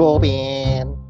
Bobin.